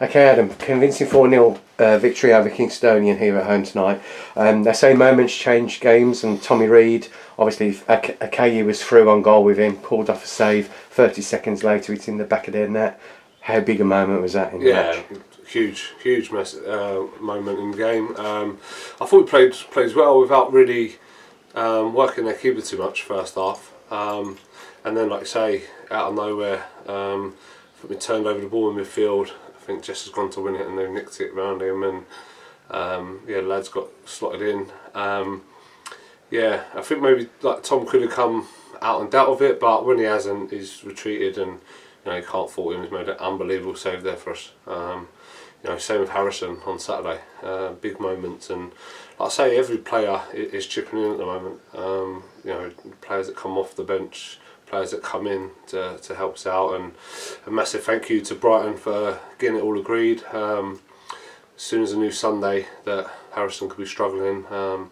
Okay, Adam, convincing 4 0 uh, victory over Kingstonian here at home tonight. Um, they say moments change games, and Tommy Reid, obviously, Ak- Akayi was through on goal with him, pulled off a save. 30 seconds later, it's in the back of their net. How big a moment was that in the Yeah, match? huge, huge mess, uh, moment in the game. Um, I thought we played played well without really um, working their keeper too much first half, um, and then like I say, out of nowhere, um, we turned over the ball in midfield. I think Jess has gone to win it, and they've nicked it round him, and um, yeah, lads got slotted in. Um, yeah, I think maybe like Tom could have come out and dealt with it, but when he hasn't, he's retreated and you know you can't fault him. He's made an unbelievable save there for us. Um, you know, same with Harrison on Saturday. Uh, big moments, and like I say, every player is chipping in at the moment. Um, you know, players that come off the bench, players that come in to, to help us out, and a massive thank you to Brighton for getting it all agreed. Um, as soon as I knew Sunday that Harrison could be struggling, um,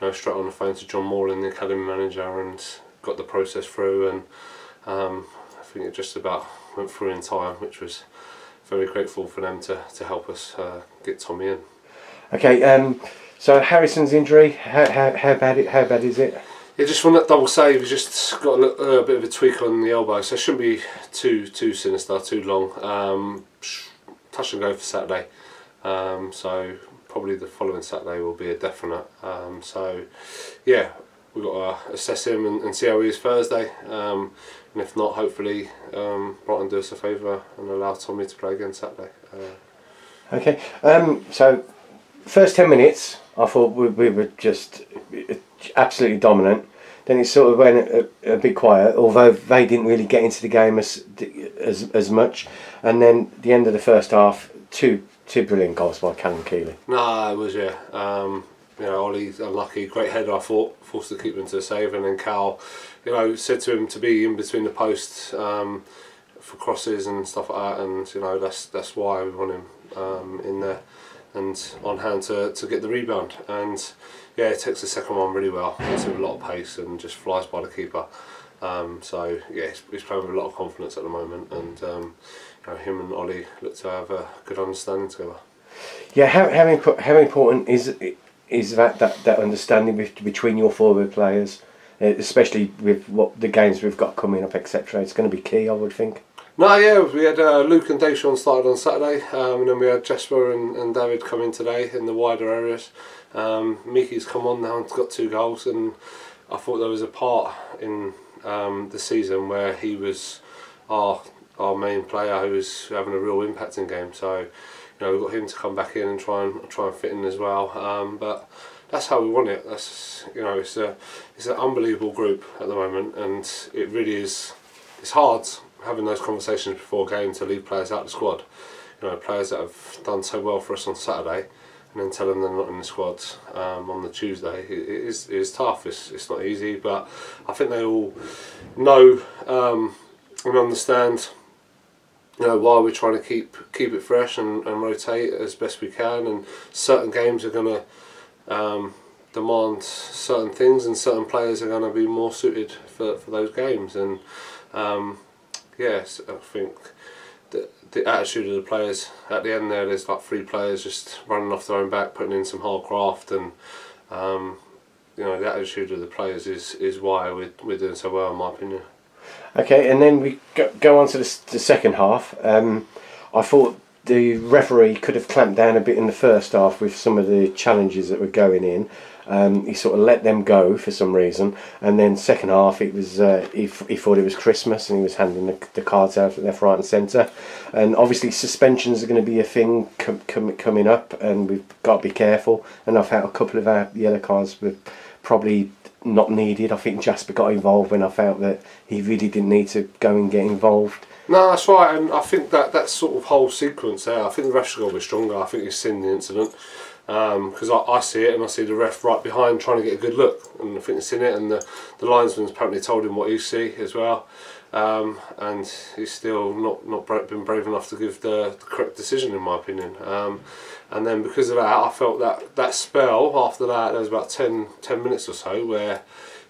you know, straight on the phone to John Morling, the academy manager, and got the process through. And um, I think it just about went through in time, which was very grateful for them to, to help us uh, get Tommy in. Okay, um, so Harrison's injury, how, how, how, bad, it, how bad is it? Yeah, just from that double save, he's just got a, little, a bit of a tweak on the elbow, so it shouldn't be too too sinister, too long. Um, touch and go for Saturday, um, so probably the following Saturday will be a definite. Um, so yeah, we've got to assess him and, and see how he is Thursday. Um, and if not, hopefully um, Brighton do us a favour and allow Tommy to play again Saturday. Uh, Okay, um, so first 10 minutes, I thought we, we were just absolutely dominant. Then it sort of went a, a bit quiet, although they didn't really get into the game as, as as much. And then the end of the first half, two two brilliant goals by Callum Kealy. No, it was yeah. Um, you know, Ollie's unlucky, great header. I thought forced the keeper into a save, and then Cal, you know, said to him to be in between the posts um, for crosses and stuff like that. And you know, that's that's why we want him um, in there and on hand to, to get the rebound. And yeah, it takes the second one really well. It's with a lot of pace and just flies by the keeper. Um, so yeah, he's, playing with a lot of confidence at the moment, and um, you know, him and Ollie look to have a good understanding together. Yeah, how how, impo- how important is is that, that, that understanding be- between your forward players, especially with what the games we've got coming up, etc. It's going to be key, I would think. No, yeah, we had uh, Luke and Deshaun started on Saturday, um, and then we had Jesper and, and David come in today in the wider areas. Um, Mickey's come on now and got two goals, and I thought there was a part in um, the season where he was our our main player who was having a real impact in game. So, you know, we got him to come back in and try and try and fit in as well. Um, but that's how we want it. That's you know, it's a it's an unbelievable group at the moment, and it really is. It's hard having those conversations before game to leave players out of the squad. You know, players that have done so well for us on Saturday, and then tell them they're not in the squad um, on the Tuesday. It, it is it is tough. It's it's not easy, but I think they all know um, and understand. You know why we're trying to keep keep it fresh and, and rotate as best we can, and certain games are gonna um, demand certain things, and certain players are gonna be more suited for, for those games, and um, yes, I think the, the attitude of the players at the end there, there's like three players just running off their own back, putting in some hard craft, and um, you know the attitude of the players is, is why we're, we're doing so well, in my opinion. Okay, and then we go, go on to the, the second half. Um, I thought the referee could have clamped down a bit in the first half with some of the challenges that were going in. Um, he sort of let them go for some reason, and then second half it was uh, he, he thought it was Christmas and he was handing the, the cards out left, right, and centre. And obviously suspensions are going to be a thing com- com- coming up, and we've got to be careful. And I felt a couple of our yellow cards were probably not needed. I think Jasper got involved when I felt that he really didn't need to go and get involved. No, that's right, and I think that that sort of whole sequence there, I think the ref's got to be stronger. I think he's seen the incident um, because I, I see it and I see the ref right behind trying to get a good look, and I think he's seen it, and the the linesman's apparently told him what he see as well, um, and he's still not not been brave enough to give the, the correct decision in my opinion. Um, and then because of that, I felt that that spell after that there was about 10, 10 minutes or so where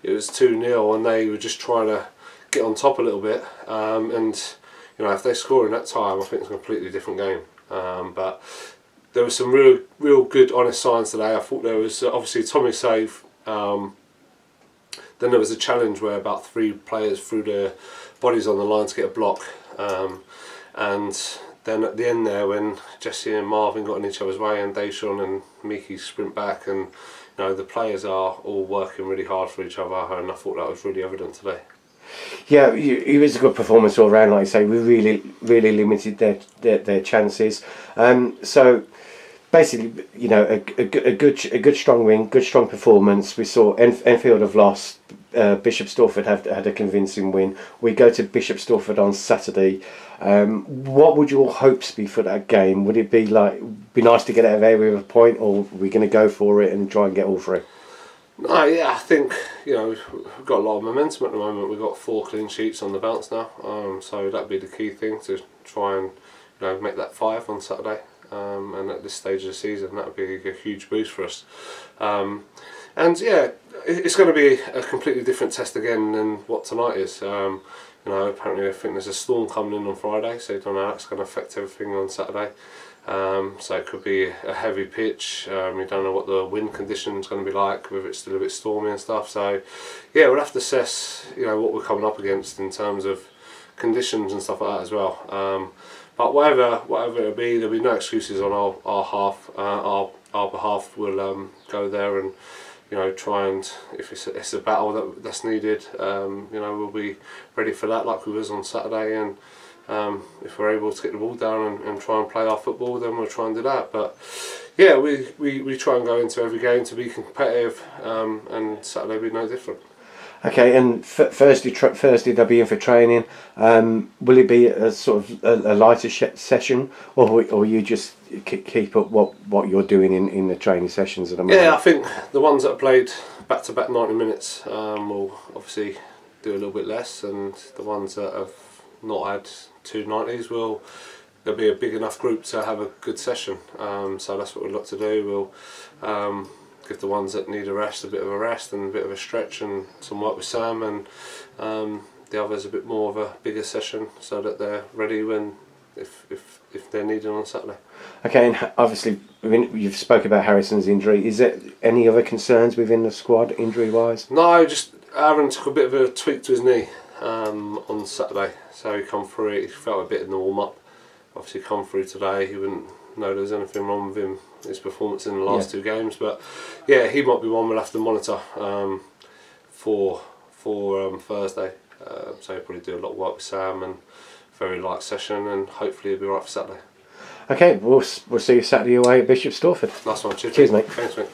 it was two 0 and they were just trying to get on top a little bit, um, and you know if they score in that time, I think it's a completely different game. Um, but there was some real, real good, honest signs today. I thought there was uh, obviously Tommy save. Um, then there was a challenge where about three players threw their bodies on the line to get a block, um, and then at the end there, when Jesse and Marvin got in each other's way, and Deshaun and Mickey sprint back, and you know the players are all working really hard for each other, and I thought that was really evident today. Yeah, it was a good performance all round. Like I say, we really, really limited their their, their chances. Um, so basically, you know, a, a, a, good, a good strong win, good strong performance. We saw Enf- Enfield have lost. Uh, Bishop Stortford have had a convincing win. We go to Bishop Stortford on Saturday. Um, what would your hopes be for that game? Would it be like be nice to get out of there with a point, or are we going to go for it and try and get all three? No, yeah, I think you know we've got a lot of momentum at the moment. We've got four clean sheets on the bounce now, um, so that'd be the key thing to try and you know make that five on Saturday. Um, and at this stage of the season, that would be a huge boost for us. Um, and yeah, it's going to be a completely different test again than what tonight is. Um, you know, apparently I think there's a storm coming in on Friday, so don't know how it's going to affect everything on Saturday. Um, so it could be a heavy pitch. Um, you don't know what the wind condition is going to be like, whether it's still a bit stormy and stuff. So yeah, we'll have to assess, you know, what we're coming up against in terms of conditions and stuff like that as well. Um, but whatever, whatever it'll be, there'll be no excuses on our our half, uh, our our behalf. We'll um, go there and you know try and if it's a, it's a battle that that's needed, um, you know we'll be ready for that like we was on Saturday and. Um, if we're able to get the ball down and, and, try and play our football, then we'll try and do that. But yeah, we, we, we try and go into every game to be competitive, um, and Saturday will be no different. Okay, and f- Thursday, Thursday they'll be in for training. Um, will it be a sort of a, a lighter session, or or you just keep up what, what you're doing in, in the training sessions at the moment? Yeah, I think the ones that have played back to back ninety minutes um, will obviously do a little bit less, and the ones that have not had two nineties will there'll be a big enough group to have a good session. Um, so that's what we'd like to do. We'll um, give the ones that need a rest a bit of a rest and a bit of a stretch and some work with Sam and um, the others a bit more of a bigger session so that they're ready when if if, if they're needed on Saturday. Okay, and obviously you've spoke about Harrison's injury. Is there any other concerns within the squad injury wise? No, just Aaron took a bit of a tweak to his knee um, on Saturday, so he come through it. He felt a bit in the warm up. Obviously, come through today. He wouldn't know there's anything wrong with him his performance in the last yeah. two games. But yeah, he might be one we'll have to monitor um, for for um, Thursday. Uh, so he'll probably do a lot of work with Sam and very light session, and hopefully he'll be right for Saturday. Okay, we'll we'll see you Saturday away at Bishop Stortford. Nice one. Cheers, Cheers mate. Thanks, mate.